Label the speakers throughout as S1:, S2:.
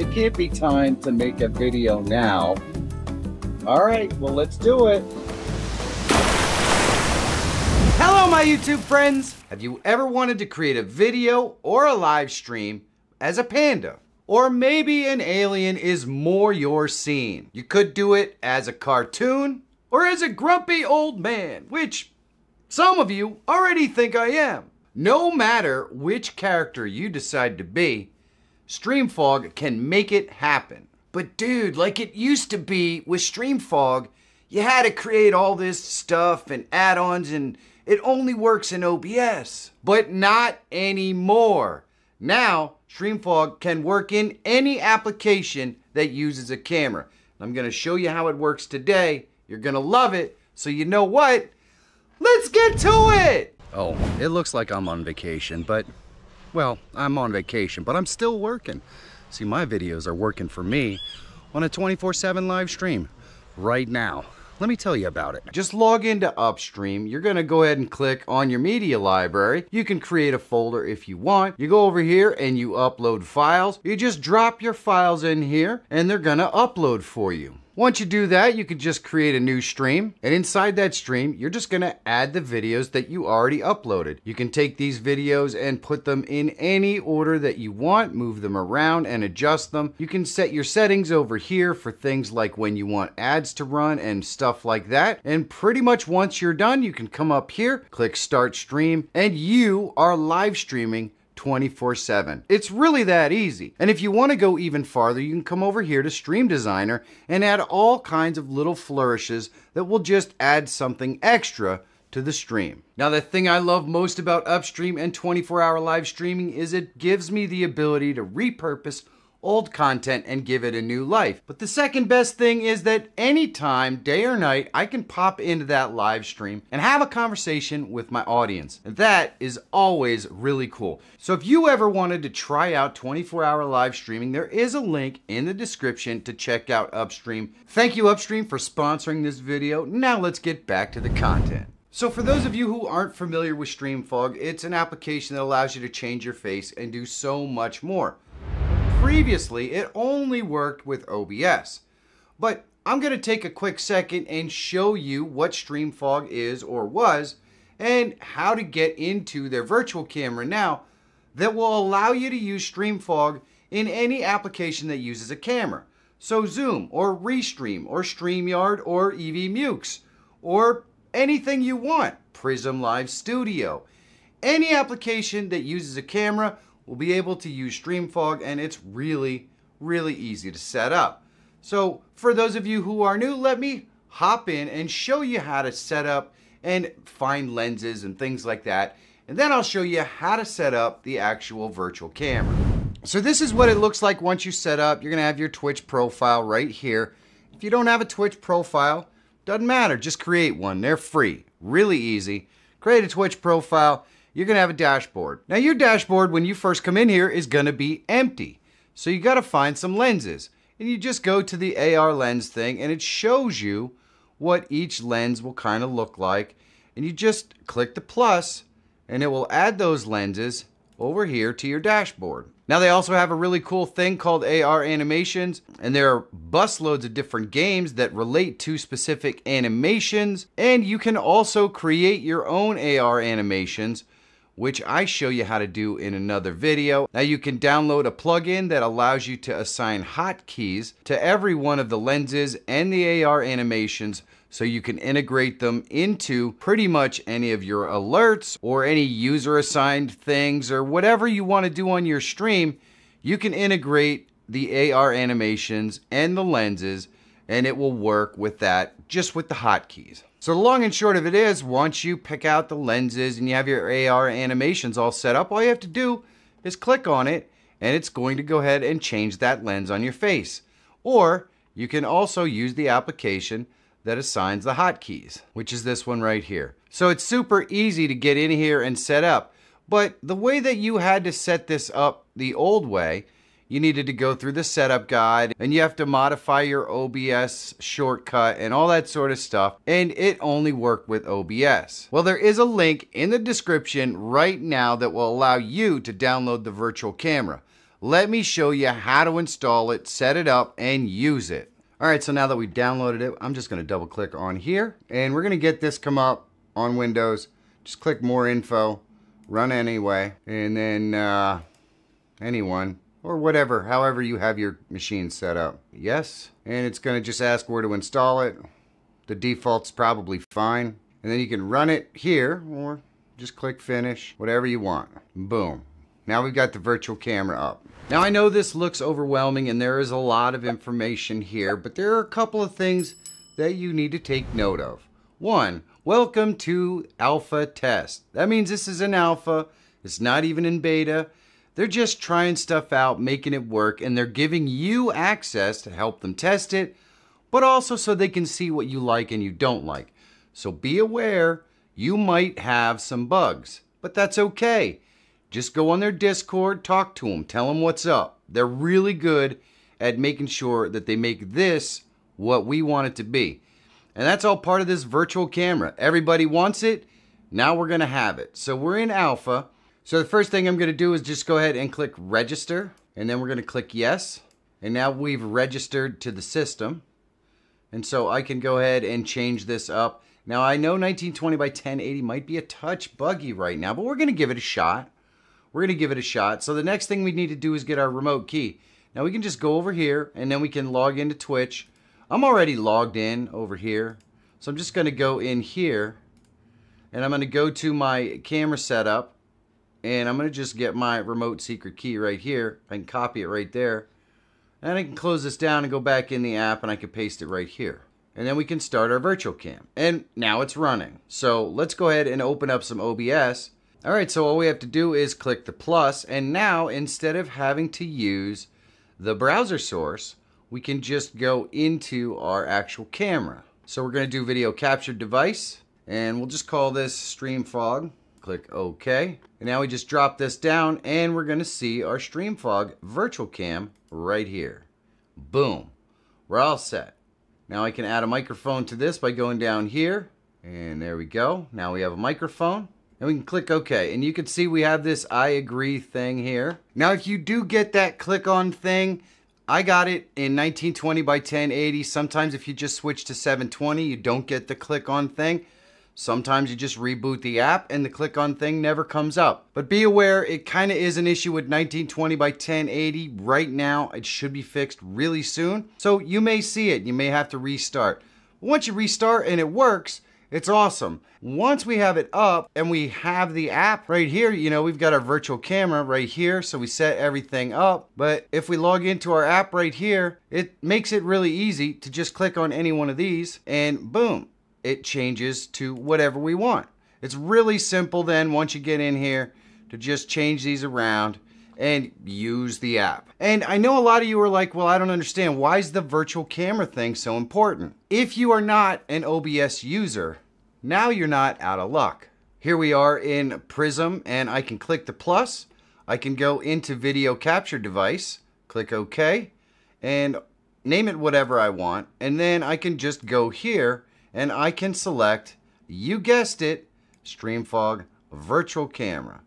S1: It can't be time to make a video now. All right, well, let's do it.
S2: Hello, my YouTube friends! Have you ever wanted to create a video or a live stream as a panda? Or maybe an alien is more your scene. You could do it as a cartoon or as a grumpy old man, which some of you already think I am. No matter which character you decide to be, StreamFog can make it happen. But dude, like it used to be with StreamFog, you had to create all this stuff and add-ons and it only works in OBS. But not anymore. Now, StreamFog can work in any application that uses a camera. I'm to show you how it works today. You're to love it. So you know what? Let's get to it! Oh, it looks like I'm on vacation, but, well, I'm on vacation, but I'm still working. See, my videos are working for me on a 24-7 live stream right now. Let me tell you about it. Just log into Upstream. You're gonna go ahead and click on your media library. You can create a folder if you want. You go over here and you upload files. You just drop your files in here and they're gonna upload for you. Once you do that, you can just create a new stream. And inside that stream, you're just gonna add the videos that you already uploaded. You can take these videos and put them in any order that you want, move them around and adjust them. You can set your settings over here for things like when you want ads to run and stuff like that. And pretty much once you're done, you can come up here, click start stream, and you are live streaming 24 7. It's really that easy. And if you want to go even farther, you can come over here to Stream Designer and add all kinds of little flourishes that will just add something extra to the stream. Now, the thing I love most about Upstream and 24 hour live streaming is it gives me the ability to repurpose old content and give it a new life. But the second best thing is that anytime, day or night, I can pop into that live stream and have a conversation with my audience. And that is always really cool. So if you ever wanted to try out 24 hour live streaming, there is a link in the description to check out Upstream. Thank you, Upstream, for sponsoring this video. Now let's get back to the content. So for those of you who aren't familiar with StreamFog, it's an application that allows you to change your face and do so much more. Previously, it only worked with OBS. But I'm going to take a quick second and show you what StreamFog is or was and how to get into their virtual camera now that will allow you to use StreamFog in any application that uses a camera. So Zoom or Restream or StreamYard or EVMux or anything you want. Prism Live Studio. Any application that uses a camera will be able to use StreamFog and it's really, really easy to set up. So for those of you who are new, let me hop in and show you how to set up and find lenses and things like that. And then I'll show you how to set up the actual virtual camera. So this is what it looks like once you set up. You're gonna have your Twitch profile right here. If you don't have a Twitch profile, doesn't matter, just create one. They're free, really easy. Create a Twitch profile you're going to have a dashboard. Now your dashboard when you first come in here is going to be empty. So you got to find some lenses. And you just go to the AR lens thing and it shows you what each lens will kind of look like. And you just click the plus and it will add those lenses over here to your dashboard. Now they also have a really cool thing called AR animations and there are busloads of different games that relate to specific animations and you can also create your own AR animations which I show you how to do in another video. Now you can download a plugin that allows you to assign hotkeys to every one of the lenses and the AR animations so you can integrate them into pretty much any of your alerts or any user assigned things or whatever you want to do on your stream. You can integrate the AR animations and the lenses and it will work with that just with the hotkeys. So the long and short of it is, once you pick out the lenses and you have your AR animations all set up, all you have to do is click on it and it's going to go ahead and change that lens on your face. Or you can also use the application that assigns the hotkeys, which is this one right here. So it's super easy to get in here and set up. But the way that you had to set this up the old way you needed to go through the setup guide and you have to modify your OBS shortcut and all that sort of stuff. And it only worked with OBS. Well, there is a link in the description right now that will allow you to download the virtual camera. let me show you how to install it, set it up, and use it. All right, so now that we've downloaded it, I'm just gonna double click on here, and we're gonna get this come up on Windows. Just click more info, run anyway, and then uh, anyone, or whatever, however you have your machine set up. Yes, and it's gonna just ask where to install it. The default's probably fine. And then you can run it here, or just click finish, whatever you want. Boom. Now we've got the virtual camera up. Now I know this looks overwhelming and there is a lot of information here, but there are a couple of things that you need to take note of. One, welcome to alpha test. That means this is an alpha, it's not even in beta. They're just trying stuff out, making it work, and they're giving you access to help them test it, but also so they can see what you like and you don't like. So be aware, you might have some bugs, but that's okay. Just go on their Discord, talk to them, tell them what's up. They're really good at making sure that they make this what we want it to be. And that's all part of this virtual camera. Everybody wants it. Now we're going to have it. So we're in alpha. So the first thing I'm going to do is just go ahead and click register. And then we're going to click yes. And now we've registered to the system. And so I can go ahead and change this up. Now I know 1920 by 1080 might be a touch buggy right now, but we're going to give it a shot. We're going to give it a shot. So the next thing we need to do is get our remote key. Now we can just go over here and then we can log into Twitch. I'm already logged in over here. So I'm just going to go in here and I'm going to go to my camera setup and I'm going to just get my remote secret key right here. I can copy it right there. And I can close this down and go back in the app and I can paste it right here. And then we can start our virtual cam. And now it's running. So let's go ahead and open up some OBS all right, so all we have to do is click the plus, and now instead of having to use the browser source, we can just go into our actual camera. So we're to do video capture device, and we'll just call this stream StreamFog. Click OK. And now we just drop this down, and we're going to see our StreamFog virtual cam right here. Boom. We're all set. Now I can add a microphone to this by going down here, and there we go. Now we have a microphone and we can click OK. And you can see we have this I agree thing here. Now, if you do get that click on thing, I got it in 1920 by 1080. Sometimes if you just switch to 720, you don't get the click on thing. Sometimes you just reboot the app and the click on thing never comes up. But be aware, it kind of is an issue with 1920 by 1080 right now. It should be fixed really soon. So you may see it. You may have to restart. Once you restart and it works, it's awesome. Once we have it up and we have the app right here, you know, we've got our virtual camera right here, so we set everything up. But if we log into our app right here, it makes it really easy to just click on any one of these and boom, it changes to whatever we want. It's really simple then once you get in here to just change these around and use the app. And I know a lot of you are like, well, I don't understand. Why is the virtual camera thing so important? If you are not an OBS user, now you're not out of luck. Here we are in Prism and I can click the plus. I can go into video capture device, click OK, and name it whatever I want. And then I can just go here and I can select, you guessed it, StreamFog virtual camera.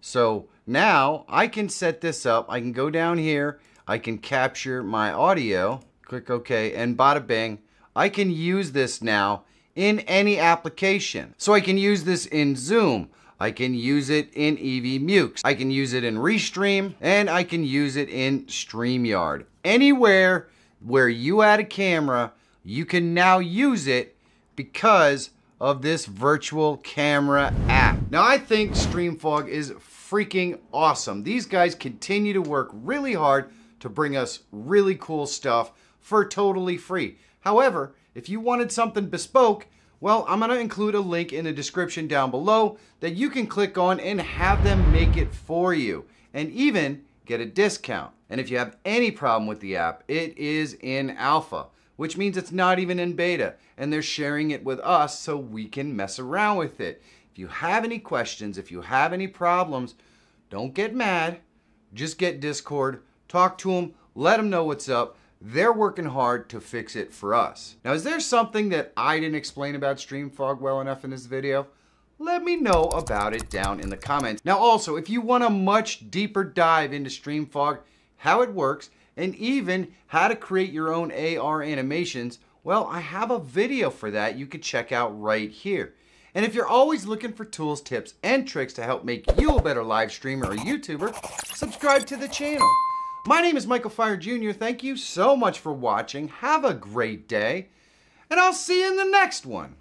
S2: So now I can set this up. I can go down here. I can capture my audio. Click OK and bada bing. I can use this now in any application. So I can use this in Zoom. I can use it in EV I can use it in Restream and I can use it in StreamYard. Anywhere where you add a camera, you can now use it because of this virtual camera app. Now I think StreamFog is freaking awesome. These guys continue to work really hard to bring us really cool stuff for totally free. However, if you wanted something bespoke, well, I'm to include a link in the description down below that you can click on and have them make it for you and even get a discount. And if you have any problem with the app, it is in alpha, which means it's not even in beta and they're sharing it with us so we can mess around with it. If you have any questions, if you have any problems, don't get mad. Just get Discord, talk to them, let them know what's up. They're working hard to fix it for us. Now, is there something that I didn't explain about StreamFog well enough in this video? Let me know about it down in the comments. Now, also, if you want a much deeper dive into StreamFog, how it works, and even how to create your own AR animations, well, I have a video for that you could check out right here. And if you're always looking for tools, tips, and tricks to help make you a better live streamer or YouTuber, subscribe to the channel. My name is Michael Feyrer Jr. Thank you so much for watching. Have a great day, and I'll see you in the next one.